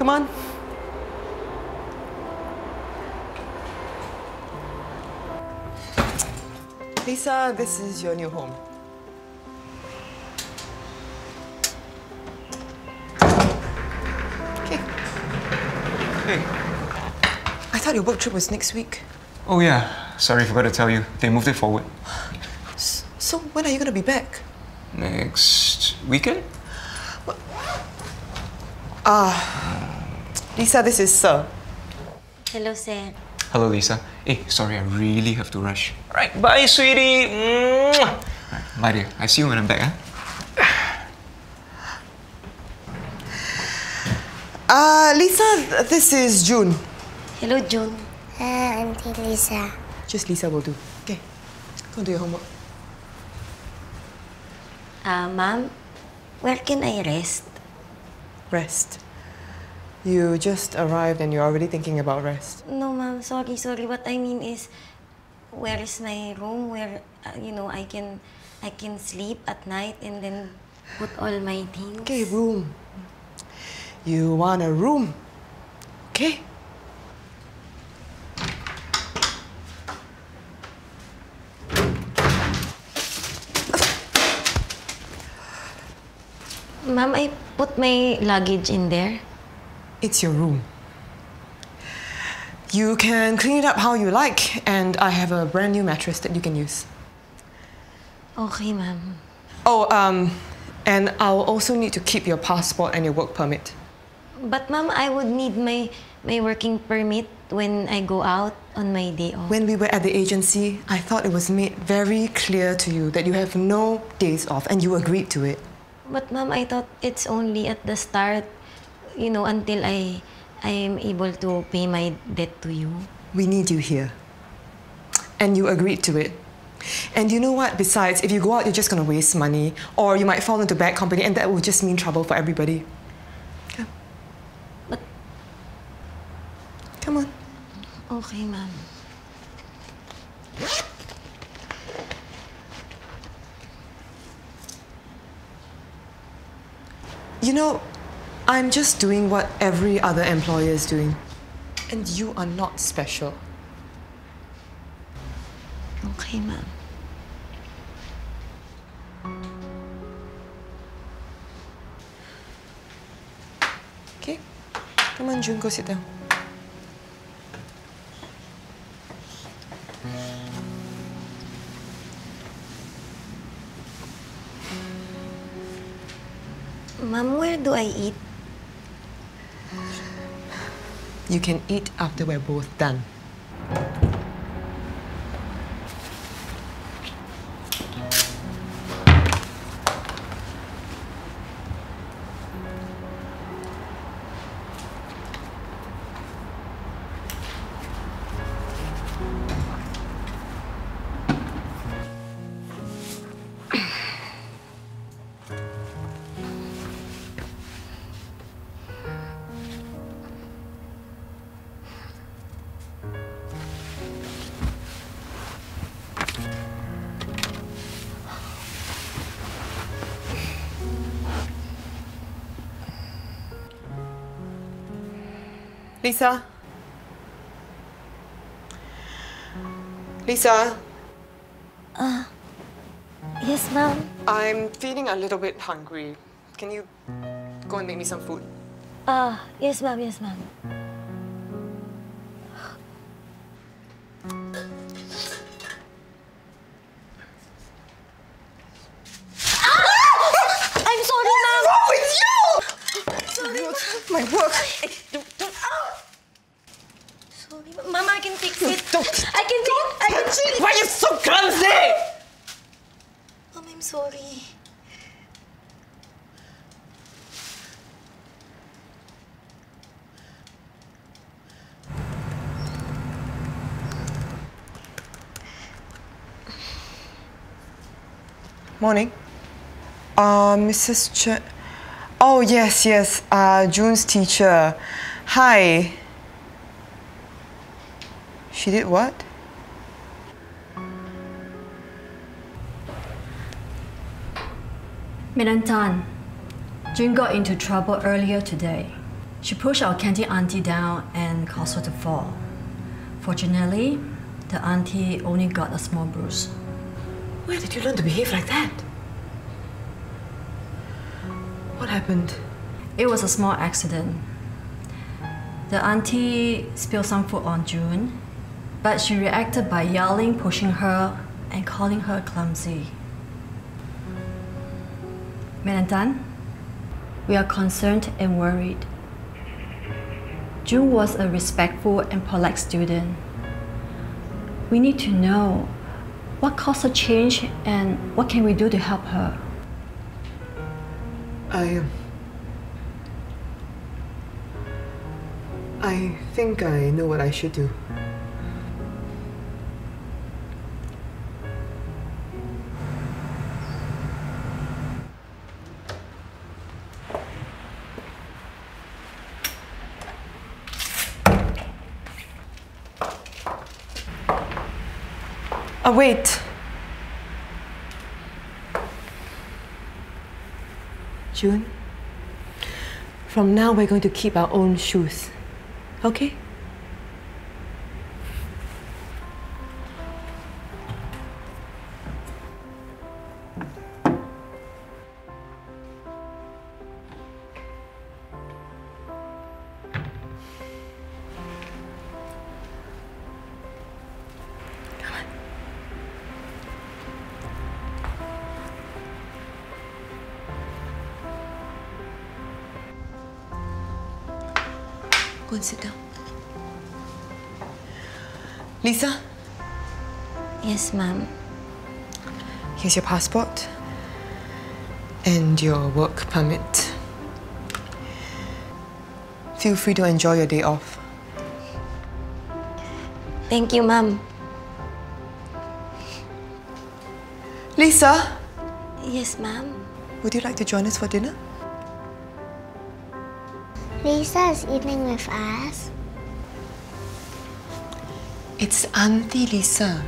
Come on. Lisa, this is your new home. Okay. Hey. I thought your work trip was next week. Oh yeah, sorry, forgot to tell you. They moved it forward. So when are you gonna be back? Next weekend? Uh, Lisa, this is Sir. Hello, sir. Hello, Lisa. Hey, sorry, I really have to rush. Alright, bye, sweetie. Mwah. Alright, bye, dear. I see you when I'm back, huh? Uh, Lisa, this is June. Hello, June. Ah, Auntie Lisa. Just Lisa will do. Okay. Go do your homework. Ah, ma'am, where can I rest? Rest. You just arrived and you're already thinking about rest. No, ma'am. Sorry, sorry. What I mean is, where is my room where uh, you know I can I can sleep at night and then put all my things. Okay, room. You want a room. Okay? Ma'am, I put my luggage in there. It's your room. You can clean it up how you like, and I have a brand new mattress that you can use. Okay, ma'am. Oh, um, and I'll also need to keep your passport and your work permit. But ma'am, I would need my my working permit when I go out on my day off. When we were at the agency, I thought it was made very clear to you that you have no days off, and you agreed to it. But ma'am, I thought it's only at the start, you know, until I I am able to pay my debt to you. We need you here. And you agreed to it. And you know what? Besides, if you go out, you're just gonna waste money, or you might fall into bad company, and that will just mean trouble for everybody. Come. But- Come on. Okay, ma'am. You know, I'm just doing what every other employer is doing. And you are not special. Okay, ma'am. Okay? Come on, June, go sit down. Mom, where do I eat? You can eat after we're both done. Lisa? Lisa, Yes, ma'am. I'm feeling a little bit hungry. Can you go and make me some food? Ah, yes, ma'am. Yes, ma'am. I'm sorry, ma'am. wrong with you? Sorry, my work. Sorry, ma'am. Mama, I can fix it. Don't. I can fix I can fix it. Why are you so clumsy? Mom, I'm sorry. Morning. Uh, Mrs. Ch. Oh, yes, yes. Uh, June's teacher. Hi. She did what? Minantan, June got into trouble earlier today. She pushed our canteen auntie down and caused her to fall. Fortunately, the auntie only got a small bruise. Where did you learn to behave like that? What happened? It was a small accident. The auntie spilled some food on June, but she reacted by yelling, pushing her, and calling her clumsy. Melantan, we are concerned and worried. June was a respectful and polite student. We need to know what caused her change and what can we do to help her. I. I think I know what I should do. Oh, wait. June, from now we're going to keep our own shoes. Okay? Go and sit down. Lisa, Yes, ma'am. here's your passport and your work permit. Feel free to enjoy your day off. Thank you, ma'am. Lisa, Yes, ma'am. would you like to join us for dinner? Lisa is eating with us. It's Auntie Lisa.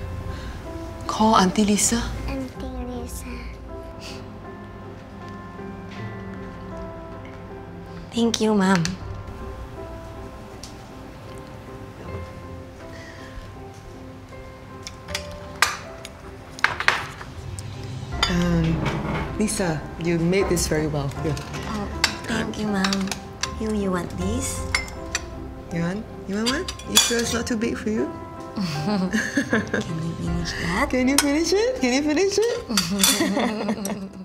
Call Auntie Lisa. Auntie Lisa. Thank you, Mom. Um, Lisa, you made this very well. Here. Oh, thank you, ma'am. You, you want this? You want? You want one? You sure it's not too big for you? Can you finish that? Can you finish it? Can you finish it?